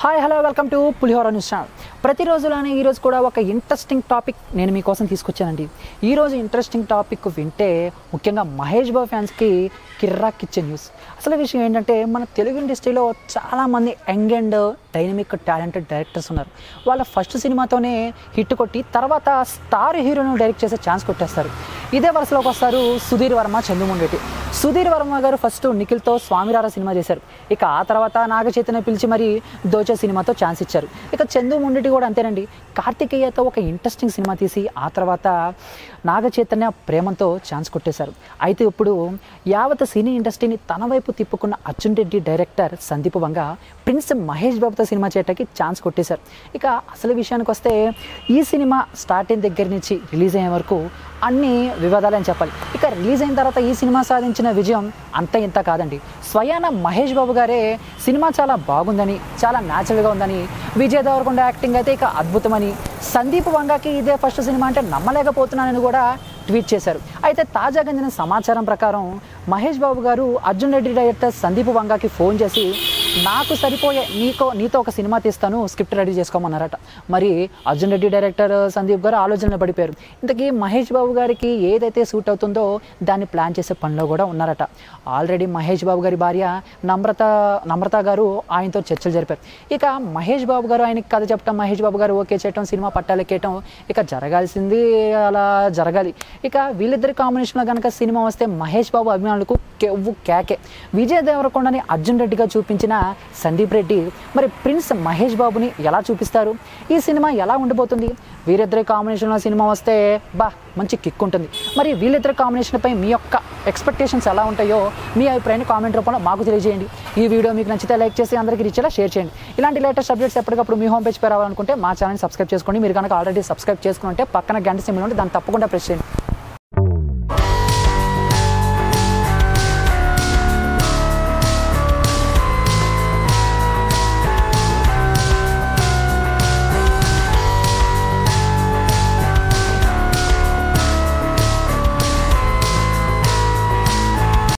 Hi hello welcome to Pulihora news channel ప్రతిరోజులానే ఈరోజు కూడా ఒక ఇంట్రెస్టింగ్ టాపిక్ నేను మీకోసం తీసుకొచ్చానండి. ఈరోజు ఇంట్రెస్టింగ్ టాపిక్ వింటే ముఖ్యంగా మహేష్ బాబు ఫ్యాన్స్కి కిర్రాక్కిచ్చే న్యూస్ అసలు విషయం ఏంటంటే మన తెలుగు ఇండస్ట్రీలో చాలామంది young and dynamic talented directors ఉన్నారు. వాళ్ళ ఫస్ట్ సినిమాతోనే హిట్ కొట్టి తర్వాత స్టార్ హీరోను డైరెక్ట్ చేసే ఛాన్స్ కొట్టేస్తారు. ఇదే వరుసలోకి వస్తారు సుధీర్ వర్మ చంద్రమోహన్ సుధీర్ వర్మ గారు ఫస్ట్ నిఖిల్తో స్వామిరార సినిమా చేశారు. ఇక ఆ తర్వాత నాగ చైతన్య పిలిచి మరి దోచే సినిమాతో ఛాన్స్ ఇచ్చారు. ఇక చందు ముండిటి కూడా అంతేనండి. కార్తికేయతో ఒక ఇంట్రెస్టింగ్ సినిమా తీసి ఆ తర్వాత నాగ చైతన్య ప్రేమతో ఛాన్స్ కొట్టేశారు. అయితే ఇప్పుడు యావత్ సినీ ఇండస్ట్రీని తన వైపు తిప్పుకున్న అర్జున్ రెడ్డి డైరెక్టర్ సందీప్ వంగ ప్రిన్స్ మహేష్ బాబుతో సినిమా చేయటానికి ఛాన్స్ కొట్టేశారు. ఇక అసలు విషయానికి వస్తే ఈ సినిమా స్టార్టింగ్ దగ్గర నుంచి రిలీజ్ అయ్యే వరకు అన్ని వివాదాలని చెప్పాలి. ఇక రిలీజ్ అయిన తర్వాత ఈ సినిమా సాధించిన విజయం అంత ఇంత కాదండి. స్వయాన మహేష్ బాబు గారే సినిమా చాలా బాగుందని చాలా న్యాచురల్గా ఉందని విజయ్ దేవరకొండ యాక్టింగ్ అయితే ఇక అద్భుతమని సందీప్ వంగాకి ఇదే ఫస్ట్ సినిమా అంటే నమ్మలేకపోతున్నానని కూడా ట్వీట్ చేశారు. అయితే తాజాగా అందిన సమాచారం ప్రకారం మహేష్ బాబు గారు అర్జున్ రెడ్డి డైరెక్టర్ సందీప్ వంగాకి ఫోన్ చేసి నాకు సరిపోయే నీకో నీతో ఒక సినిమా తీస్తాను స్క్రిప్ట్ రెడీ చేసుకోమన్నారట. మరి అర్జున్ రెడ్డి డైరెక్టర్ సందీప్ గారు ఆలోచనలో పడిపోయారు. ఇంతకీ మహేష్ బాబు గారికి ఏదైతే సూట్ అవుతుందో దాన్ని ప్లాన్ చేసే పనిలో కూడా ఉన్నారట. ఆల్రెడీ మహేష్ బాబు గారి భార్య నమ్రత నమ్రత గారు ఆయనతో చర్చలు జరిపారు. ఇక మహేష్ బాబు గారు ఆయనకి కథ చెప్పడం మహేష్ బాబు గారు ఓకే చేయటం సినిమా పట్టాలెక్కేయటం ఇక జరగాల్సింది అలా జరగాలి. ఇక వీళ్ళిద్దరి కాంబినేషన్లో కనుక సినిమా వస్తే మహేష్ బాబు అభిమానులకు కెవ్వు కేకే విజయ్ దేవరకొండని అర్జున్ రెడ్డిగా చూపించిన సందీప్ రెడ్డి. మరి ప్రిన్స్ మహేష్ బాబుని ఎలా చూపిస్తారు? ఈ సినిమా ఎలా ఉండబోతుంది? వీరిద్దరి కాంబినేషన్లో సినిమా వస్తే బా మంచి కిక్ ఉంటుంది. మరి వీళ్ళిద్దరి కాంబినేషన్పై మీ యొక్క ఎక్స్పెక్టేషన్స్ ఎలా ఉంటాయో మీ అభిప్రాయాన్ని కామెంట్ రూపంలో మాకు తెలియజేయండి. ఈ వీడియో మీకు నచ్చితే లైక్ చేసి అందరికీ రీచేలా షేర్ చేయండి. ఇలాంటి లేటెస్ట్ అప్డేట్స్ ఎప్పటికప్పుడు మీ హోమ్ పేజ్ పై రావాలనుకుంటే మా ఛానల్ సబ్స్క్రైబ్ చేసుకోండి మీరు కనుక ఆల్రెడీ సబ్స్క్రైబ్ చేసుకుంటే పక్కన గంట సింబల్ ఉంటే దాన్ని తప్పకుండా ప్రెస్ చేయండి.